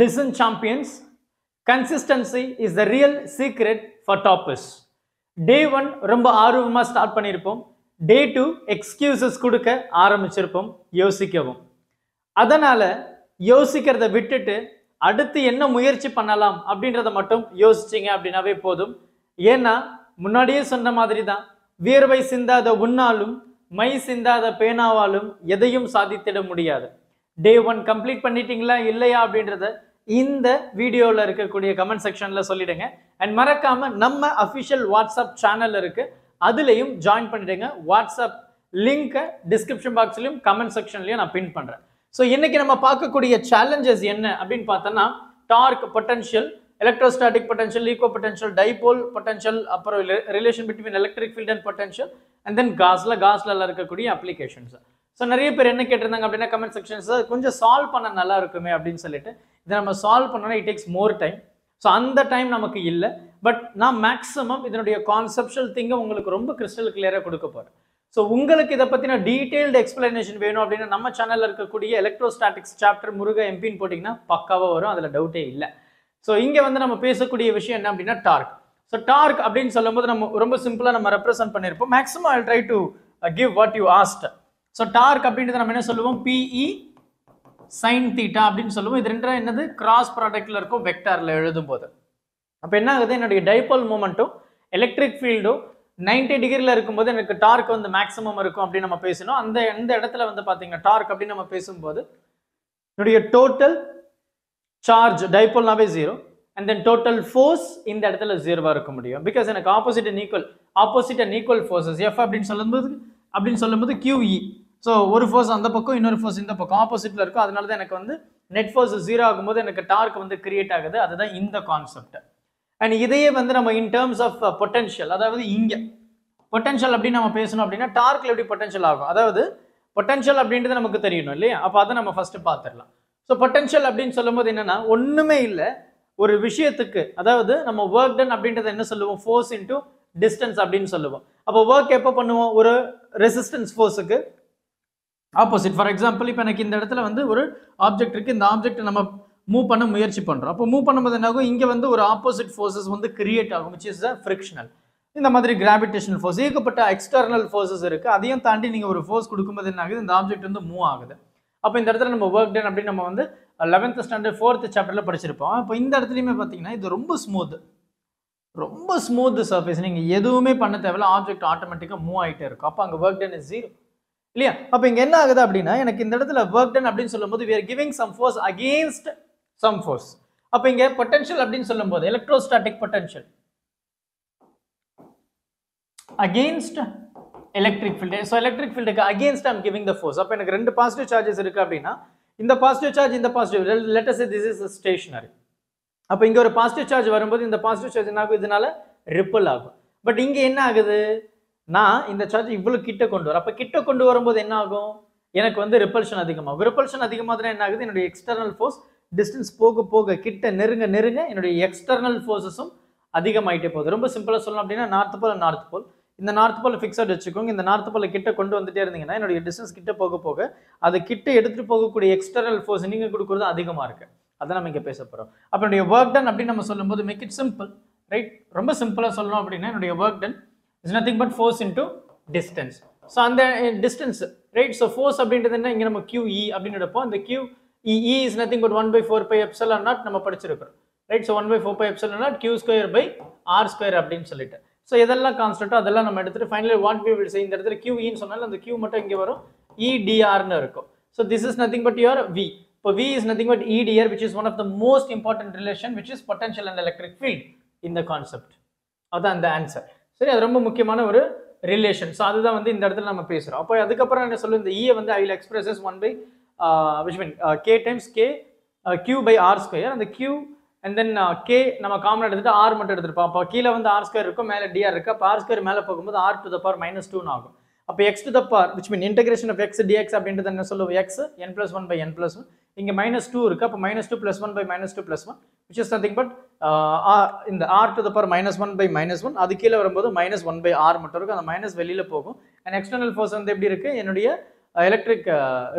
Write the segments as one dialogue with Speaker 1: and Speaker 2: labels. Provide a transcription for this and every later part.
Speaker 1: Listen, champions. Consistency is the real secret for toppers. Day one ரொம்ப ஆர்வமாக start பண்ணியிருப்போம் டே two excuses கொடுக்க ஆரம்பிச்சிருப்போம். யோசிக்கவும். அதனால் யோசிக்கிறத விட்டுட்டு அடுத்து என்ன முயற்சி பண்ணலாம் அப்படின்றத மட்டும் யோசிச்சிங்க அப்படின்னாவே போதும். ஏன்னா முன்னாடியே சொன்ன மாதிரி தான் வியர்வை சிந்தாத உன்னாலும் மை சிந்தாத பேனாவாலும் எதையும் சாதித்திட முடியாது. டே ஒன் கம்ப்ளீட் பண்ணிட்டீங்களா? இல்லையா அப்படின்றத இந்த வீடியோவில் இருக்கக்கூடிய கமெண்ட் செக்ஷனில் சொல்லிடுங்க. அண்ட் மறக்காமல் நம்ம அஃபிஷியல் வாட்ஸ்அப் சேனல் இருக்கு. அதுலேயும் ஜாயின் பண்ணிடுங்க. வாட்ஸ்அப் லிங்கை டிஸ்கிரிப்ஷன் பாக்ஸ்லையும் கமெண்ட் செக்ஷன்லையும் நான் பின் பண்ணுறேன் ஸோ இன்றைக்கி நம்ம பார்க்கக்கூடிய சேலஞ்சஸ் என்ன அப்படின்னு பார்த்தோன்னா torque potential electrostatic potential equipotential dipole potential அப்புறம் relation between electric field and potential and then காஸில் காஸ்லலாம் இருக்கக்கூடிய அப்ளிகேஷன்ஸ் ஸோ நிறைய பேர் என்ன கேட்டிருந்தாங்க அப்படின்னா கமெண்ட் செக்ஷன்ஸ் கொஞ்சம் சால்வ் பண்ண நல்லா இருக்குமே அப்படின்னு சொல்லிட்டு இதை நம்ம சால்வ் பண்ணோன்னா it takes more time so அந்த டைம் நமக்கு இல்லை. பட் நான் மேக்ஸிமம் இதனுடைய கான்செப்ஷுவல் திங்கை உங்களுக்கு ரொம்ப கிறிஸ்டல் கிளியராக கொடுக்க போகிறேன் ஸோ உங்களுக்கு இதை பற்றின டீட்டெயில்டு எக்ஸ்பிளனேஷன் வேணும் அப்படின்னா நம்ம சேனலில் இருக்கக்கூடிய எலக்ட்ரோஸ்டாட்டிக்ஸ் சாப்டர் முருக எம்பின்னு போட்டிங்கன்னா பக்காவாக வரும். அதில் டவுட்டே இல்லை. ஸோ இங்கே வந்து நம்ம பேசக்கூடிய விஷயம் என்ன அப்படின்னா டார்க் ஸோ டார்க் அப்படின்னு சொல்லும்போது நம்ம ரொம்ப சிம்பிளாக நம்ம ரெப்ரசென்ட் பண்ணியிருப்போம் maximum I try to give what you asked so torque அப்படின்றத நம்ம என்ன சொல்லுவோம்? பிஇ சைன் தீட்டா அப்படின்னு சொல்லுவோம். இது ரெண்டு என்னது? கிராஸ் ப்ராடக்டில் இருக்கும் வெக்டாரில் எழுதும் போது அப்போ என்ன ஆகுது? என்னுடைய டைபோல் மூமெண்ட்டும் எலக்ட்ரிக் ஃபீல்டும் நைன்டி டிகிரியில் இருக்கும்போது எனக்கு டார்க் வந்து மேக்ஸிமம் இருக்கும் அப்படின்னு நம்ம பேசணும் அந்த எந்த இடத்துல வந்து பார்த்தீங்கன்னா டார்க் அப்படின்னு நம்ம பேசும்போது என்னுடைய total charge டைபோல்னாவே zero and then total force இந்த இடத்துல ஜீரோவாக இருக்க முடியும். பிகாஸ் எனக்கு opposite and equal opposite and equal forces F அப்படின்னு சொல்லும்போது அப்படின்னு சொல்லும்போது கியூஇ ஸோ ஒரு ஃபோர்ஸ் அந்த பக்கம் இன்னொரு ஃபோர்ஸ் இந்த பக்கம். ஆப்போசிட்டில் இருக்கும். அதனால தான் எனக்கு வந்து நெட் ஃபோர்ஸ் ஜீரோ ஆகும்போது எனக்கு டார்க் வந்து கிரியேட் ஆகுது. அதுதான் இந்த கான்செப்ட் அண்ட் இதையே வந்து நம்ம இன் டேர்ம்ஸ் ஆஃப் பொட்டன்ஷியல் அதாவது இங்கே. பொட்டென்ஷியல் அப்படின்னு நம்ம பேசணும் அப்படின்னா டார்க்கில் எப்படி பொட்டன்ஷியல் ஆகும்? அதாவது பொட்டென்ஷியல் அப்படின்றது நமக்கு தெரியணும் இல்லையா? அப்போ அதை நம்ம ஃபஸ்ட்டு பார்த்துடலாம். ஸோ பொட்டென்ஷியல் அப்படின்னு சொல்லும்போது என்னன்னா ஒன்றுமே இல்லை. ஒரு விஷயத்துக்கு அதாவது நம்ம ஒர்க் டன் அப்படின்றத என்ன சொல்லுவோம்? ஃபோர்ஸ் இன்டூ டிஸ்டன்ஸ் அப்படின்னு சொல்லுவோம். அப்போ ஒர்க் எப்போ பண்ணுவோம்? ஒரு ரெசிஸ்டன்ஸ் ஃபோர்ஸுக்கு ஆப்போசிட் ஃபார் எக்ஸாம்பிள் இப்போ எனக்கு இந்த இடத்துல வந்து ஒரு ஆப்ஜெக்ட் இருக்குது இந்த ஆப்ஜெக்ட் நம்ம மூவ் பண்ண முயற்சி பண்ணுறோம் அப்போ மூவ் பண்ணும்போது என்ன ஆகும்? இங்கே வந்து ஒரு ஆப்போசிட் ஃபோர்ஸஸ் வந்து கிரியேட் ஆகும் விச் இஸ் த ஃப்ரிக்ஷனல் இந்த மாதிரி கிராவிடேஷனல் ஃபோர்ஸ் ஏகப்பட்ட எக்ஸ்டர்னல் ஃபோர்ஸஸ் இருக்குது அதையும் தாண்டி நீங்கள் ஒரு ஃபோர்ஸ் கொடுக்கும்போது என்ன ஆகுது? இந்த ஆப்ஜெக்ட் வந்து மூவ் ஆகுது. அப்போ இந்த இடத்துல நம்ம ஒர்க் டன் அப்படின்னு நம்ம வந்து லெவன்த் ஸ்டாண்டர்ட் ஃபோர்த் சாப்டரில் படிச்சிருப்போம். அப்போ இந்த இடத்துலையுமே பார்த்தீங்கன்னா இது ரொம்ப ஸ்மூத் ரொம்ப ஸ்மூத் சர்ஃபேஸ் நீங்கள் எதுவுமே பண்ண தேவையில்ல. ஆப்ஜெக்ட் ஆட்டோமேட்டிக்காக மூவ் ஆகிட்டே இருக்கும். அப்போ அங்கே ஒர்க் டன் இஸ் ஜீரோ இல்லையா? அப்போ இங்கே என்ன ஆகுது அப்படின்னா எனக்கு இந்த இடத்துல ஒர்க் டன் அப்படின்னு சொல்லும்போது we are giving some force against some force அப்போ இங்கே பொட்டன்ஷியல் அப்படின்னு சொல்லும்போது electrostatic potential against electric field so electric ஃபீல்டுக்கு against I'm giving the force அப்போ எனக்கு ரெண்டு பாசிட்டிவ் சார்ஜஸ் இருக்கு அப்படின்னா இந்த பாசிட்டிவ் சார்ஜ் இந்த positive let's this is stationary அப்போ இங்கே ஒரு பாசிட்டிவ் சார்ஜ் வரும்போது இந்த பாசிட்டிவ் சார்ஜ் என்ன ஆகும் இதனால ரிப்பல் ஆகும். பட் இங்கே என்ன ஆகுது? நான் இந்த சார்ஜ் இவ்வளோ கிட்ட கொண்டு வரேன் அப்போ கிட்ட கொண்டு வரும்போது என்ன ஆகும்? எனக்கு வந்து ரிப்பல்ஷன் அதிகமாகும். ரிப்பல்ஷன் அதிகமாகுதுன்னா என்ன ஆகுது? என்னுடைய எக்ஸ்டர்னல் ஃபோர்ஸ் டிஸ்டன்ஸ் போக போக கிட்ட நெருங்க நெருங்க என்னுடைய எக்ஸ்டர்னல் ஃபோர்ஸஸும் அதிகமாகிட்டே போகுது. ரொம்ப சிம்பிளாக சொல்லணும் அப்படின்னா நார்த் போல் நார்த் போல் இந்த நார்த் போல் ஃபிக்ஸட் வச்சுக்கோங்க. இந்த நார்த் போல் கிட்ட கொண்டு வந்துட்டே இருந்தீங்கன்னா என்னுடைய டிஸ்டன்ஸ் கிட்ட போக போக அது கிட்ட எடுத்துகிட்டு போகக்கூடிய எக்ஸ்டர்னல் ஃபோர்ஸ் நீங்கள் கொடுக்குறது அதிகமாக இருக்கு. அதை நம்ம இங்கே பேச போகிறோம் அப்போ என்னுடைய ஒர்க் டன் அப்படின்னு நம்ம சொல்லும்போது மேக் இட் சிம்பிள் ரைட் ரொம்ப சிம்பிளாக சொல்லணும் அப்படின்னா என்னுடைய work done is nothing but force into distance so அந்த டிஸ்டன்ஸ் ரைட் ஸோ ஃபோர்ஸ் அப்படின்றது என்ன? இங்கே நம்ம கியூஇ அப்படின்னு எடுப்போம். அந்த Q E is nothing but one by four pi epsilon naught நம்ம படிச்சிருக்கிறோம். Right so one by four pi epsilon naught Q square by R square அப்படின்னு சொல்லிட்டு. ஸோ இதெல்லாம் கான்ஸ்டன்ட்டோ அதெல்லாம் நம்ம எடுத்துட்டு finally what we will say இந்த இடத்துல QE சொன்னாலும் அந்த கியூ மட்டும் இங்கே வரும். இடிஆர்னு இருக்கும். So this is nothing but your V இப்போ V is nothing but E D R which is one of the most important relation which is potential and electric field இந்த கான்செப்ட் அதுதான் அதான் அந்த ஆன்சர் சரி அது ரொம்ப முக்கியமான ஒரு ரிலேஷன் ஸோ அதுதான் வந்து இந்த இடத்துல நம்ம பேசுகிறோம் அப்போ அதுக்கப்புறம் என்ன சொல்லும்? இந்த e ஈயை வந்து I will expresses one by which mean K times K Q by R square அந்த கியூ அண்ட் தென் கே நம்ம காமன் எடுத்துட்டு ஆர் மட்டும் எடுத்துருப்போம். அப்போ கீழே வந்து ஆர் ஸ்கொயர் இருக்கும் மேலே டிஆர் இருக்கு. அப்போ ஆர் ஸ்கொயர் மேலே போகும்போது R to the power minus டூன்னு ஆகும். அப்போ X to the power which mean integration of X D X அப்படின்றது என்ன சொல்லுவோம் X N plus one by N plus one இங்கே மைனஸ் டூ இருக்குது அப்போ minus two plus one by minus two plus one which is nothing but இந்த R to the power minus one by minus one அது கீழே வரும்போது minus one by R மட்டும் இருக்கும் அந்த மைனஸ் வெளியில் போகும். அண்ட் எக்ஸ்டர்னல் ஃபோர்ஸ் வந்து எப்படி இருக்குது என்னுடைய எலக்ட்ரிக்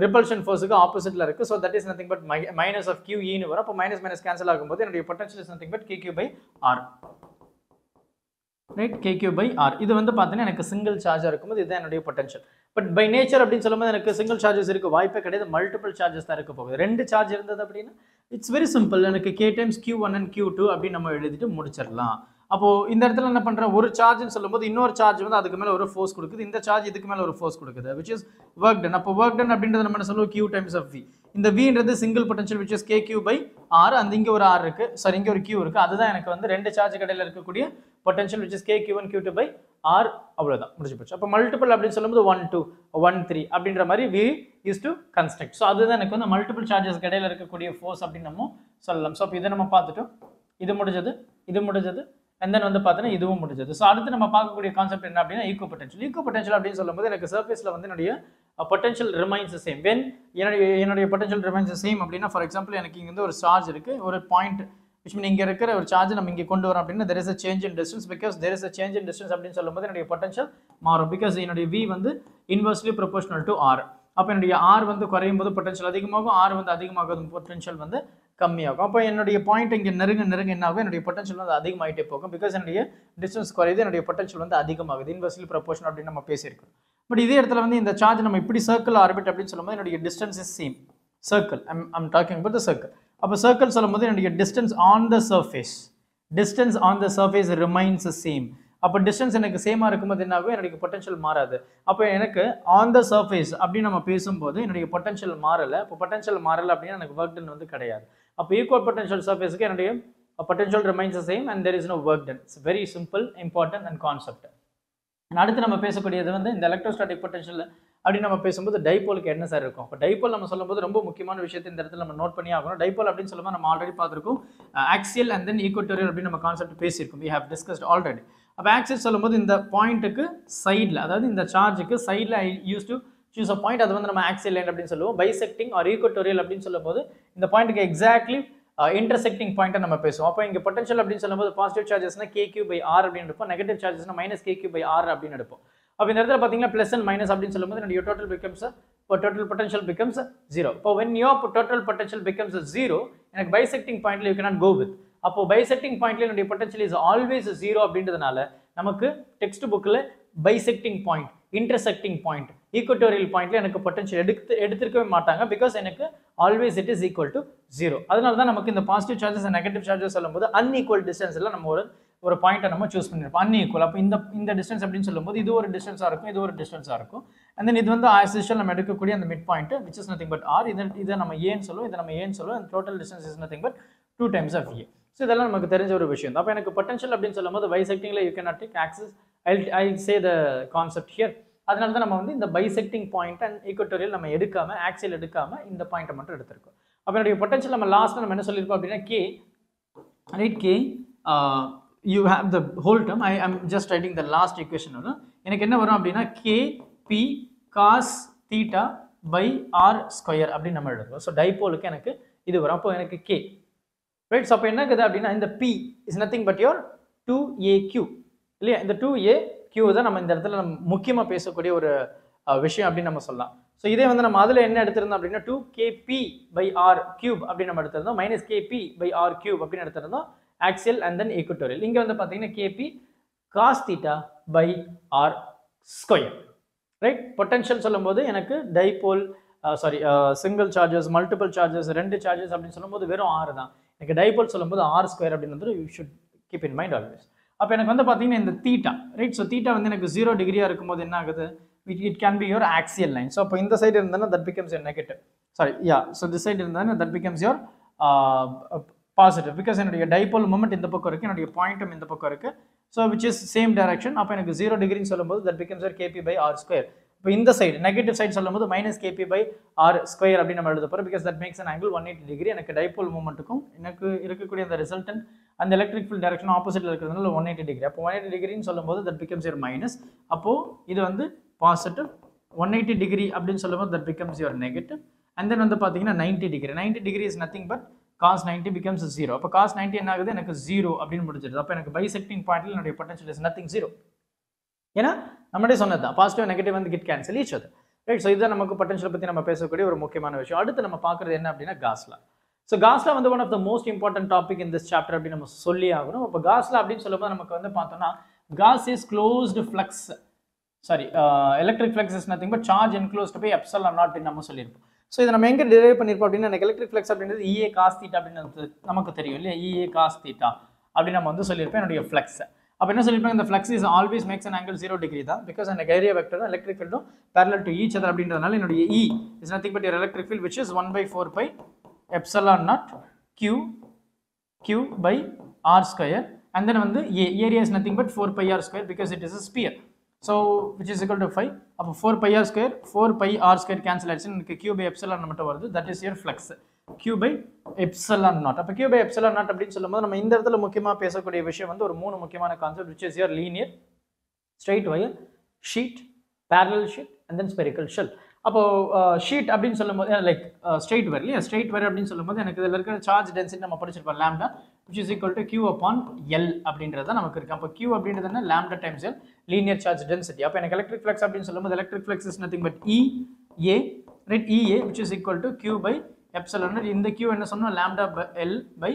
Speaker 1: ரிபல்ஷன் ஃபோர்ஸுக்கு ஆப்போசிட்டில் இருக்குது so that is nothing but minus of Q இன்னு வரும். அப்போ மைனஸ் மைனஸ் கேன்சல் ஆகும்போது என்னுடைய potential is nothing but K Q by R right K Q by R இது வந்து பார்த்தீங்கன்னா எனக்கு சிங்கிள் சார்ஜாக இருக்கும்போது இதுதான் என்னுடைய பொட்டன்ஷியல் பட் பை நேச்சர் அப்படின்னு சொல்லும்போது எனக்கு சிங்கிள் சார்ஜஸ் இருக்க வாய்ப்பே கிடையாது. மல்டிபிள் சார்ஜஸ் தான் இருக்க போகுது. ரெண்டு சார்ஜ் இருந்தது அப்படின்னா இட்ஸ் வெரி சிம்பிள் எனக்கு K times Q one and Q two அப்படின்னு நம்ம எழுதிட்டு முடிச்சிடலாம். அப்போது இந்த இடத்துல என்ன பண்ணுறேன் ஒரு சார்ஜ்னு சொல்லும்போது இன்னொரு சார்ஜ் வந்து அதுக்கு மேலே ஒரு ஃபோர்ஸ் கொடுக்குது. இந்த சார்ஜ் இதுக்கு மேலே ஒரு ஃபோர்ஸ் கொடுக்குது விச் இஸ் ஒர்க் டன் அப்போ ஒர்க் டன் அப்படின்றது நம்ம என்ன சொல்லுவோம்? கியூ டைம்ஸ் ஆஃப் வி இந்த வின்றது single potential which is K Q by ஆறு அந்த இங்கே ஒரு ஆறு இருக்குது சாரி இங்கே ஒரு கியூ இருக்குது அதுதான் எனக்கு வந்து ரெண்டு சார்ஜ் கடையில் இருக்கக்கூடிய potential which is K Q one Q two by R அவ்வளோதான் முடிஞ்சு போச்சு. அப்போ மல்டிபிள் அப்படின்னு சொல்லும்போது ஒன் டூ ஒன் த்ரீ அப்படின்ற மாதிரி we is to construct so அதுதான் எனக்கு வந்து மல்டிபிள் சார்ஜஸ் கடையில் இருக்கக்கூடிய ஃபோர்ஸ் அப்படின்னு நம்ம சொல்லலாம். ஸோ அப்போ இதை நம்ம பார்த்துட்டோம். இது முடிஞ்சது. இது முடிஞ்சது. அண்ட் தென் வந்து பார்த்தீங்கன்னா இதுவும் முடிஞ்சது. ஸோ அடுத்து நம்ம பார்க்கக்கூடிய கான்செப்ட் என்ன அப்படின்னா ஈக்கோ பொட்டன்ஷியல் ஈக்கோ பொட்டன்ஷியல் அப்படின்னு சொல்லும்போது எனக்கு சர்ஃபேஸில் வந்து என்னுடைய பொட்டன்ஷியல் ரிமைன்ஸ் சேம் வென் என்னுடைய என்னுடைய பொட்டன்ஷியல் ரிமைன்ஸ் சேம் அப்படின்னா ஃபார் எக்ஸாம்பிள் எனக்கு இங்கே வந்து ஒரு சார்ஜ் இருக்குது ஒரு பாயிண்ட் விச் மீன் இங்கே இருக்கிற ஒரு சார்ஜ் நம்ம இங்கே கொண்டு வரோம் அப்படின்னா there is a change in distance because there is a change in distance அப்படின்னு சொல்லும்போது என்னுடைய பொட்டன்ஷியல் மாறும். பிகாஸ் என்னுடைய வி வந்து இன்வெர்ஸ்லி ப்ரொபோஷனல் டு ஆர் அப்போ என்னுடைய ஆர் வந்து குறையும் போது பொட்டன்ஷியல் அதிகமாகும். ஆர் வந்து அதிகமாகும் பொட்டன்ஷியல் வந்து கம்மியாகும். அப்போ என்னுடைய பாயிண்ட் இங்கே நெருங்க நெருங்க என்ன ஆகும்? என்னுடைய பொட்டன்ஷியல் வந்து அதிகமாகிட்டே போகும். பிகாஸ் என்னுடைய டிஸ்டன்ஸ் குறையுது என்னுடைய பொட்டன்ஷியல் வந்து அதிகமாகுது. இன்வெர்ஸ்லி ப்ரொபோஷன் அப்படின்னு நம்ம பேசியிருக்கோம் பட் இதே இடத்துல வந்து இந்த சார்ஜ் நம்ம இப்படி சர்க்கிள் ஆர்பிட் அப்படின்னு சொல்லும்போது என்னுடைய distance is same circle I'm I'm talking about the circle அப்போ சர்க்கிள் சொல்லும்போது என்னுடைய distance on the surface distance on the surface remains same அப்போ டிஸ்டன்ஸ் எனக்கு சேமாக இருக்கும்போது என்ன ஆகும்? என்னுடைய பொட்டன்ஷியல் மாறாது. அப்போ எனக்கு ஆன் த சர்ஃபேஸ் அப்படின்னு நம்ம பேசும்போது என்னுடைய பொட்டன்ஷியல் மாறலை. இப்போ பொட்டன்ஷியல் மாறலை அப்படின்னா எனக்கு ஒர்க் டன் வந்து கிடையாது. அப்போ ஈக்குவல் பொட்டன்ஷியல் சர்ஃபேஸ்க்கு என்னுடைய potential remains same and there is no work done it's very simple important and concept அடுத்து நம்ம பேசக்கூடியது வந்து இந்த எலக்ட்ரோஸ்டாட்டிக் பொட்டன்ஷியல் அப்படின்னு நம்ம பேசும்போது டைபோலுக்கு என்ன சார் இருக்கும்? இப்போ டைபோல் நம்ம சொல்லும்போது ரொம்ப முக்கியமான விஷயத்தை இந்த இடத்துல நம்ம நோட் பண்ணி ஆகணும். டைபோல் அப்படின்னு சொல்லும்போது நம்ம ஆல்ரெடி பார்த்துருக்கோம். ஆக்சியல் அண்ட் தென் ஈக்குவட்டோரியல் அப்படின்னு நம்ம கான்செப்ட் பேசியிருக்கோம். வி ஹவ் டிஸ்கஸ்ட் ஆல்ரெடி அப்போ ஆக்சியல் சொல்லும்போது இந்த பாயிண்ட்டுக்கு சைடில் அதாவது இந்த சார்ஜுக்கு சைடில் I use to choose a point அது வந்து நம்ம ஆக்சியல் லைன் அப்படின்னு சொல்லுவோம். பைசெக்டிங் ஆர் ஈக்குவட்டோரியல் அப்படின்னு சொல்லும்போது இந்த பாயிண்ட்டுக்கு எக்ஸாக்ட்லி இன்டர்செக்டிங் பாயிண்ட்டை நம்ம பேசுவோம். அப்போ இங்கே பொட்டன்ஷியல் அப்படின்னு சொல்லும்போது பாசிட்டிவ் சார்ஜஸ்னா கே கியூ பை ஆர் அப்படின்னு எடுப்போம். Negative சார்ஜஸ்னா minus K Q by R அப்படின்னு எடுப்போம். அப்போ இந்த இடத்துல பார்த்தீங்கன்னா ப்ளஸ் அண்ட் மைனஸ் அப்படின்னு சொல்லும்போது என்னுடைய டோட்டல் பிகம்ஸ் இப்போ டோட்டல் பொட்டன்ஷியல் பிகம்ஸ் ஜீரோ இப்போ when your total potential becomes zero எனக்கு பைசெக்டிங் பாயிண்ட்ல யூ கேனாட் கோ வித் அப்போ பைசெக்டிங் பாயிண்ட்ல என்னுடைய பொட்டன்ஷியல் இஸ் ஆல்வேஸ் ஜீரோ அப்படின்றதுனால நமக்கு டெக்ஸ்ட் புக்கில் bisecting point intersecting point equatorial பாயிண்ட்ல எனக்கு பொட்டன்ஷியல் எடுத்து எடுத்திருக்கவே மாட்டாங்க பிகாஸ் எனக்கு always it is equal to zero அதனால தான் நமக்கு இந்த பாசிட்டிவ் சார்ஜஸ் நெகட்டிவ் சார்ஜஸ் சொல்லும்போது அன்இக்குவல் டிஸ்டன்ஸில் நம்ம ஒரு ஒரு பாயிண்ட்டை நம்ம சூஸ் பண்ணியிருப்போம் அன்இக்குவல் அப்போ இந்த இந்த டிஸ்டன்ஸ் அப்படின்னு சொல்லும்போது இது ஒரு டிஸ்டன்ஸாக இருக்கும் இது ஒரு டிஸ்டன்ஸாக இருக்கும். அண்ட் தென் இது வந்து ஆஸ் யூஷுவல் நம்ம எடுக்கக்கூடிய அந்த mid point which is nothing but r இதை இதை நம்ம ஏன்னு சொல்லுவோம் இதை நம்ம ஏன்னு சொல்லுவோம். Total distance is nothing but two times of a so இதெல்லாம் நமக்கு தெரிஞ்ச ஒரு விஷயம் தான் அப்போ எனக்கு பொட்டன்ஷியல் அப்படின்னு சொல்லும்போது பைசெக்டிங்கில் you can not take access I I say the concept here அதனால தான் நம்ம வந்து இந்த பைசெக்டிங் பாயிண்ட் அண்ட் ஈக்குவட்டோரியல் நம்ம எடுக்காம ஆக்சியல் எடுக்காம இந்த பாயிண்ட்டை மட்டும் எடுத்திருக்கோம். அப்போ என்னுடைய பொட்டன்ஷியல் நம்ம லாஸ்ட்டில் நம்ம என்ன சொல்லியிருக்கோம் அப்படின்னா k right k you have the whole term I I'm just writing the last equation வரும் எனக்கு என்ன வரும் அப்படின்னா k p cos theta by r square அப்படின்னு நம்ம எழுதுவோம். ஸோ டைபோலுக்கு எனக்கு இது வரும். அப்போ எனக்கு கே ரைட் ஸோ அப்போ என்ன இருக்குது அப்படின்னா இந்த p is nothing but your two a q இல்லையா? இந்த டூ ஏ கியூ தான் நம்ம இந்த இடத்துல நம்ம முக்கியமாக பேசக்கூடிய ஒரு விஷயம் அப்படின்னு நம்ம சொல்லலாம். ஸோ இதே வந்து நம்ம அதில் என்ன எடுத்திருந்தோம் அப்படின்னா two k p by r cube அப்படின்னு நம்ம எடுத்திருந்தோம். Minus k p by r cube அப்படின்னு எடுத்திருந்தோம். ஆக்சியல் அண்ட் தென் ஈக்குவட்டோரியல் இங்கே வந்து பார்த்தீங்கன்னா k p cos theta by r square right potential சொல்லும்போது எனக்கு dipole sorry single charges multiple charges ரெண்டு சார்ஜஸ் அப்படின்னு சொல்லும்போது வெறும் ஆறு தான். எனக்கு டைபோல் சொல்லும்போது ஆர் ஸ்கொயர் அப்படின்னு வந்து you should keep in mind always அப்போ எனக்கு வந்து பார்த்தீங்கன்னா இந்த தீட்டா ரைட் ஸோ தீட்டா வந்து எனக்கு ஜீரோ டிகிரியாக இருக்கும்போது என்ன ஆகுது? It it can be your axial line so அப்போ இந்த சைடு இருந்தாலும் that becomes your negative sorry yeah so this side இருந்தாலும் that becomes your positive because என்னுடைய டைபோல் மூமெண்ட் இந்த பக்கம் இருக்குது என்னுடைய பாயிண்ட்டும் இந்த பக்கம் இருக்குது so which is same direction அப்போ எனக்கு ஜீரோ டிகிரின்னு சொல்லும்போது that becomes your k p by r square இப்போ இந்த சைடு நெகட்டிவ் சைடு சொல்லும்போது minus k p by r square அப்படின்னு நம்ம எழுத போகிறோம் because that makes an angle one eighty degree எனக்கு டைபோல் மூமெண்ட்டுக்கும் எனக்கு இருக்கக்கூடிய அந்த ரிசல்டன் அந்த எலக்ட்ரிக் ஃபீல்ட் டேரக்ஷன் ஆப்போசிட்ல இருக்கிறதுனால ஒன் எயிட்டி டிகிரி அப்போ ஒன் எயிட்டி டிகிரின்னு சொல்லும்போது தட் பிகம்ஸ் யுவர் மைனஸ் அப்போது இது வந்து பாசிட்டிவ் ஒன் எயிட்டி டிகிரி அப்படின்னு சொல்லும்போது that becomes your negative and then வந்து பார்த்தீங்கன்னா ninety degree ninety degree is nothing but cos ninety becomes zero அப்போ காஸ் நைன்ட்டி என்ன ஆகுது? எனக்கு ஜீரோ அப்படின்னு முடிஞ்சிருது. அப்போ எனக்கு பைசெக்டிங் பாயிண்ட்ல என்னுடைய பொட்டன்ஷியல் இஸ் நத்திங் ஜீரோ ஏன்னா நம்மளே சொன்னது தான் பாசிட்டிவ் நெகட்டிவ் வந்து கிட் கேன்சல் ஈச் அது ரைட் ஸோ இதுதான் நமக்கு பொட்டன்ஷியல் பற்றி நம்ம பேசக்கூடிய ஒரு முக்கியமான விஷயம். அடுத்து நம்ம பார்க்குறது என்ன அப்படின்னா Gauss law so Gauss law வந்து one of the most important topic in this chapter அப்படின்னு நம்ம சொல்லி ஆகணும். இப்போ காஸ்லா அப்படின்னு சொல்லும்போது நமக்கு வந்து பார்த்தோம்னா Gauss is closed flux sorry electric flux is nothing but charge enclosed by epsilon naught அப்படின்னு நம்ம சொல்லியிருப்போம். ஸோ இதை நம்ம எங்கே டிரைவ் பண்ணியிருப்போம் அப்படின்னா எனக்கு எலக்ட்ரிக் ஃப்ளக்ஸ் அப்படின்றது இஏ காஸ் தீட்டா அப்படின்னு நமக்கு- தெரியும் இல்லையா? இஏ காஸ் தீட்டா அப்படின்னு நம்ம வந்து சொல்லியிருப்போம். என்னுடைய ஃப்ளக்ஸை அப்போ என்ன சொல்லியிருப்பாங்க இந்த flux is always makes an angle zero degree தான். பிகாஸ் அந்த ஏரியா வெக்டரும் எலக்ட்ரிக் ஃபீல்டும் பேரலல் டு ஈச் அதர் அப்படின்றதுனால என்னுடைய E is nothing but electric field which is one by four pi epsilon naught q q by r square and then வந்து a area is nothing but four pi r square because it is a sphere so which is equal to five அப்போ four pi r square four pi r square cancel ஆயிடுச்சு எனக்கு Q by epsilon மட்டும் வருது. That is your flux q by epsilon naught அப்போ Q by epsilon naught அப்படின்னு சொல்லும்போது நம்ம இந்த இடத்துல முக்கியமாக பேசக்கூடிய விஷயம் வந்து ஒரு மூணு முக்கியமான concept which is your linear straight wire sheet parallel sheet and then spherical shell அப்போ uh, ஷீட் அப்படின்னு சொல்லும்போது லைக் ஸ்ட்ரெயிட் வயர் இல்லையா? ஸ்ட்ரெயிட் வயர் அப்படின்னு சொல்லும்போது எனக்கு இதில் இருக்கிற சார்ஜ் டென்சிட்டி நம்ம படிச்சிருப்போம் lambda which is equal to q upon l அப்படின்றது தான் நமக்கு இருக்குது அப்போ கியூ அப்படின்றது என்ன? Lambda times l linear charge density அப்போ எனக்கு எலக்ட்ரிக் ஃப்ளக்ஸ் அப்படின்னு சொல்லும்போது electric flux is nothing but E A right EA which is equal to Q by epsilon இந்த கியூ என்ன சொன்னோம்? லேம்டா எல் பை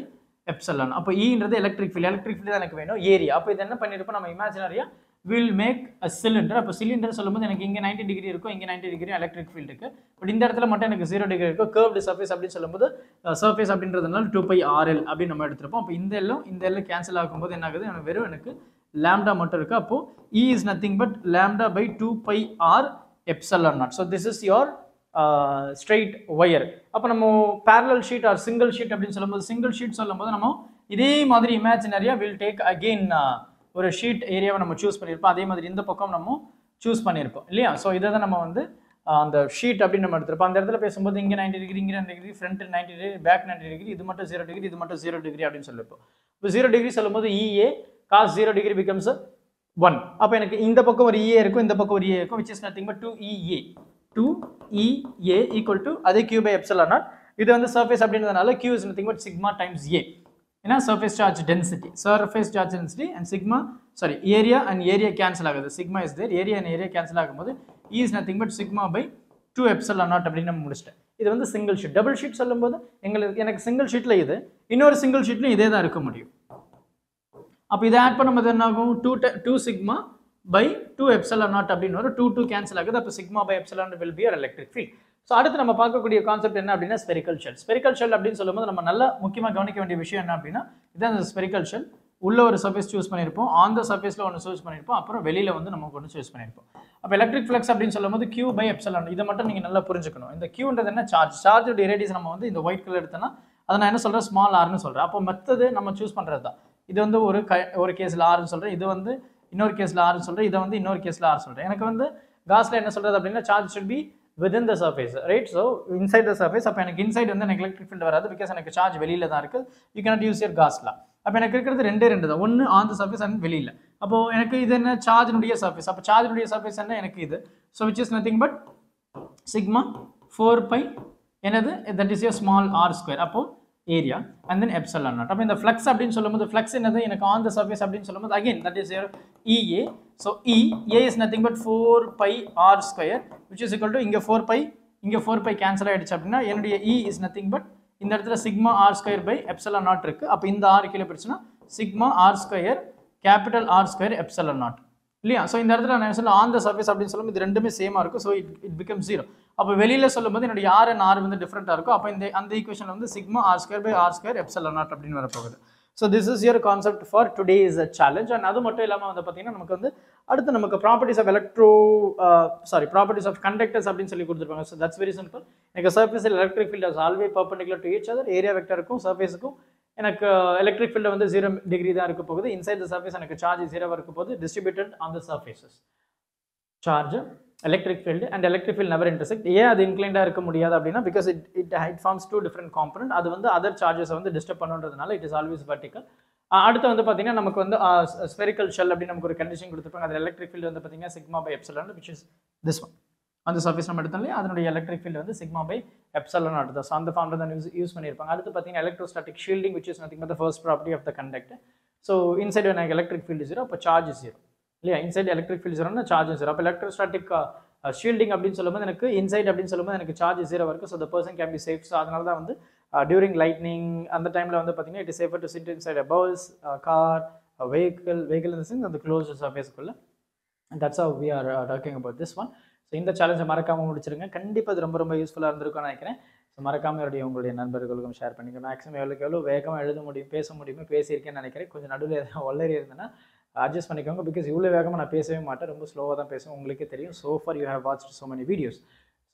Speaker 1: எப்சலன் அப்போ ஈன்றது எலக்ட்ரிக் ஃபீல் எலக்ட்ரிக் ஃபீல்ட் தான் எனக்கு வேணும். ஏரியா அப்போ இது என்ன பண்ணியிருப்போம் நம்ம இமேஜினரியா வில் மேக் அ சிலிண்டர் அப்போ சிலிண்டர் சொல்லும்போது எனக்கு இங்கே 90 டிகிரி இருக்கும் இங்கே 90 டிகிரி எலக்ட்ரிக் ஃபீல்ட் இருக்குது பட் இந்த இடத்துல மட்டும் எனக்கு ஜீரோ டிகிரி இருக்கும் கர்வ்டு சர்ஃபேஸ் அப்படின்னு சொல்லும்போது uh, சர்ஃபேஸ் அப்படின்றதுனால டூ பை ஆர்எல் அப்படின்னு நம்ம எடுத்திருப்போம். அப்போ இந்த எல்லாம் இந்த எல்லாம் கேன்சல் ஆகும்போது என்ன ஆகுது? எனக்கு வெறும் எனக்கு லேம்டா மட்டும் இருக்குது அப்போது E is nothing but lambda by two pi r epsilon naught so this is your straight wire அப்போ நம்ம parallel sheet or single sheet அப்படின்னு சொல்லும்போது சிங்கிள் ஷீட் சொல்லும்போது நம்ம இதே மாதிரி இமேஜினரியா வில் டேக் அகெயின் ஒரு ஷீட் ஏரியாவை நம்ம சூஸ் பண்ணியிருப்போம் அதே மாதிரி இந்த பக்கம் நம்ம சூஸ் பண்ணியிருப்போம் இல்லையா? ஸோ இதை தான் நம்ம வந்து அந்த ஷீட் அப்படின்னு நம்ம எடுத்திருப்போம். அந்த இடத்துல பேசும்போது இங்கே 90 டிகிரி இங்கே 90 degree front 90 degree back 90 degree இது மட்டும் ஜீரோ டிகிரி இது மட்டும் ஜீரோ டிகிரி அப்படின்னு சொல்லியிருப்போம் இப்போ ஜீரோ டிகிரி சொல்லும்போது E A cos zero degree becomes one அப்போ எனக்கு இந்த பக்கம் ஒரு இஏ இருக்கும் இந்த பக்கம் ஒரு இஏ இருக்கும் which is nothing but two E A two E A equal to அதே கியூ பை எப்சலான் நாட் இது வந்து சர்ஃபேஸ் அப்படின்றதுனால q is nothing but sigma times a ஏன்னா surface charge density surface charge density and sigma sorry area and area cancel ஆகுது. Sigma is there area and area cancel ஆகும்போது E is nothing but sigma by two epsilon naught அப்படின்னு நம்ம முடிச்சிட்டேன் இது வந்து single sheet double sheet சொல்லும்போது எங்களுக்கு எனக்கு சிங்கிள் ஷீட்டில் இது இன்னொரு சிங்கிள் ஷீட்லையும் இதே தான் இருக்க முடியும். அப்போ இதை ஆட் பண்ணும்போது என்ன ஆகும் two two sigma by two epsilon naught அப்படின்னு வரும். டூ டூ கேன்சல் ஆகுது. அப்போ sigma by epsilon will be your electric field so அடுத்து நம்ம பார்க்கக்கூடிய கான்செப்ட் என்ன அப்படின்னா ஸ்பெரிக்கல் ஷெல் ஸ்பெரிக்கல் ஷெல் அப்படின்னு சொல்லும்போது நம்ம நல்லா முக்கியமாக கவனிக்க வேண்டிய விஷயம் என்ன அப்படின்னா இதான் அந்த ஸ்பெரிக்கல் ஷெல் உள்ள ஒரு சர்ஃபேஸ் சூஸ் பண்ணியிருப்போம் ஆன் த சர்ஃபேஸில் ஒன்று சூஸ் பண்ணியிருப்போம் அப்புறம் வெளியில் வந்து நமக்கு ஒன்று சூஸ் பண்ணியிருப்போம் அப்போ எலக்ட்ரிக் ஃப்ளக்ஸ் அப்படின்னு சொல்லும்போது கியூ பை எப்சலான் இதை மட்டும் நீங்கள் நல்லா புரிஞ்சுக்கணும். இந்த கியூன்றது என்ன? சார்ஜ் சார்ஜோட ரேடியஸ் நம்ம வந்து இந்த ஒயிட் கலர் எடுத்தோன்னா அதை நான் என்ன சொல்கிறேன் ஸ்மால் ஆர்னு சொல்கிறேன் அப்போ மற்றது நம்ம சூஸ் பண்ணுறது தான் இது வந்து ஒரு க ஒரு கேஸில் ஆறுன்னு சொல்கிறேன் இது வந்து இன்னொரு கேஸில் ஆறு சொல்கிறேன் இதை வந்து இன்னொரு கேஸில் ஆறு சொல்கிறேன் எனக்கு வந்து காஸில் என்ன சொல்கிறது அப்படின்னா charge should be within the surface right so inside the surface அப்போ எனக்கு இன்சைட் வந்து எனக்கு எலக்ட்ரிக் ஃபீல்டு வராது. பிகாஸ் எனக்கு சார்ஜ் வெளியில தான் இருக்குது யூ கேனாட் யூஸ் இயர் காஸ்லாம் அப்போ எனக்கு இருக்கிறது ரெண்டே ரெண்டு தான். ஒன்று ஆன் த சர்ஃபேஸ் அண்ட் வெளியில். அப்போ எனக்கு இது என்ன? சார்ஜினுடைய சர்ஃபேஸ் அப்போ சார்ஜினுடைய சர்ஃபேஸ் என்ன? எனக்கு இது. So which is nothing but sigma four pi என்னது? That is a small r square அப்போ area and then epsilon naught அப்போ இந்த ஃப்ளக்ஸ் அப்படின்னு சொல்லும்போது ஃப்ளக்ஸ் என்னது? எனக்கு ஆன் த சர்ஃபேஸ் அப்படின்னு சொல்லும்போது again that is your E A so E A is nothing but four pi r square which is equal to இங்கே ஃபோர் பை இங்கே ஃபோர் பை கேன்சல் ஆகிடுச்சு அப்படின்னா என்னுடைய இ இஸ் நத்திங் பட் இந்த இடத்துல sigma r square by epsilon naught இருக்குது அப்போ இந்த ஆர் கீழே போயிடுச்சுன்னா sigma r square capital r square epsilon naught இல்லையா? ஸோ இந்த இடத்துல நான் சொல்ல ஆன் த சர்ஃபேஸ் அப்படின்னு சொல்லும்போது இது ரெண்டுமே சேமாக இருக்கும். So it it become zero அப்போ வெளியில் சொல்லும்போது என்னுடைய ஆர் அண்ட் ஆர் வந்து டிஃப்ரெண்ட்டாக இருக்கும். அப்போ இந்த அந்த ஈக்குவேஷன் வந்து sigma r square by r square epsilon naught அப்படின்னு வரப்போகுது. So this is your concept for today is a challenge and அது மட்டும் இல்லாமல் வந்து பார்த்தீங்கன்னா நமக்கு வந்து அடுத்து நமக்கு properties of electro sorry properties of conductors அப்படின்னு சொல்லி கொடுத்துருப்பாங்க. ஸோ தட்ஸ் வெரி சிம்பிள் எனக்கு சர்ஃபேஸில் electric field as always perpendicular to each other area வெக்டருக்கும் சர்ஃபேஸுக்கும் எனக்கு uh, எலக்ட்ரிக் ஃபீல்டு வந்து ஜீரோ டிகிரி தான் இருக்க போகுது. இன்சைட் த சர்ஃபேஸ் எனக்கு சார்ஜ் ஜீரோவாக இருக்க போகுது. Distributed on the surfaces charge electric field and electric field never intersect ஏன் அது இன்க்ளைண்டாக இருக்க முடியாது அப்படின்னா because it it it forms two different component அது வந்து அதர் சார்ஜஸை வந்து டிஸ்டர்ப் பண்ணுன்றதுனால இட் இஸ் ஆல்வேஸ் vertical. அடுத்து வந்து பார்த்தீங்கன்னா நமக்கு வந்து uh, ஸ்பெரிக்கல் ஷெல் அப்படின்னு நமக்கு ஒரு கண்டிஷன் கொடுத்துருப்பாங்க. அதில் எலக்ட்ரிக் ஃபீல்டு வந்து பார்த்தீங்கன்னா sigma by epsilon which is this one அந்த சர்ஃபேஸ் நம்ம எடுத்தோம் இல்லையா? அதனுடைய எலக்ட்ரிக் ஃபீல்டு வந்து சிக்மா பை எப்சலான் அடுத்த ஸோ அந்த ஃபார்மில் தான் யூஸ் யூஸ் பண்ணியிருப்பாங்க. அடுத்து பார்த்தீங்கன்னா electrostatic shielding which is nothing but the first property of the conduct so inside எனக்கு எலக்ட்ரிக் ஃபீல்டு ஜீரோ அப்போ சார்ஜ் ஜீரோ இல்லையா? இன்சைட் எலக்ட்ரிக் ஃபீல்ட் ஜீரோனா சார்ஜ் ஜீரோ அப்போ எலக்ட்ரோஸ்டாட்டிக் ஷீல்டிங் uh, uh, அப்படின்னு சொல்லும்போது எனக்கு இன்சைட் அப்படின்னு சொல்லும்போது எனக்கு சார்ஜ் ஜீரோ இருக்கும் so the person can be safe so அதனால தான் வந்து uh, டியூரிங் லைட்னிங் அந்த டைமில் வந்து பார்த்தீங்கன்னா it is safer to sit inside a bus car vehicle vehicle இந்த சென்ஸ் அந்த close சர்ஃபேஸ்க்குள்ள that's of we are talking about this one so இந்த சேலஞ்சை மறக்காமல் முடிச்சிருங்க. கண்டிப்பாக அது ரொம்ப ரொம்ப யூஸ்ஃபுல்லாக இருந்திருக்கும்னு நினைக்கிறேன். ஸோ மறக்காம என்னுடைய உங்களுடைய நண்பர்களுக்கும் ஷேர் பண்ணிக்க மேக்ஸிமம் எவ்வளோக்கு எவ்வளோ வேகமாக எழுத முடியும் பேச முடியுமோ பேசியிருக்கேன்னு நினைக்கிறேன். கொஞ்சம் நடுவில் எதாவது ஒல்லரி இருந்தேன்னா அட்ஜஸ்ட் பண்ணிக்கோங்க. பிகாஸ் இவ்வளோ வேகமாக நான் பேசவே மாட்டேன். ரொம்ப ஸ்லோவாக தான் பேசுவேன். உங்களுக்கே தெரியும். So for you have watch so many videos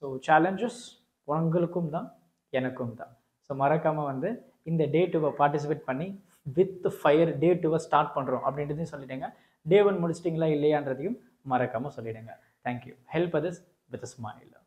Speaker 1: so challenges உங்களுக்கும் தான் எனக்கும் தான். ஸோ மறக்காமல் வந்து இந்த டே டூவை பார்ட்டிசிபேட் பண்ணி வித் ஃபயர் டே டூவை ஸ்டார்ட் பண்ணுறோம் அப்படின்றதையும் சொல்லிட்டேங்க டே ஒன் முடிச்சிட்டிங்களா இல்லையான்றதையும் மறக்காமல் சொல்லிவிடுங்க சொல்லிடுங்க thank you help others with smile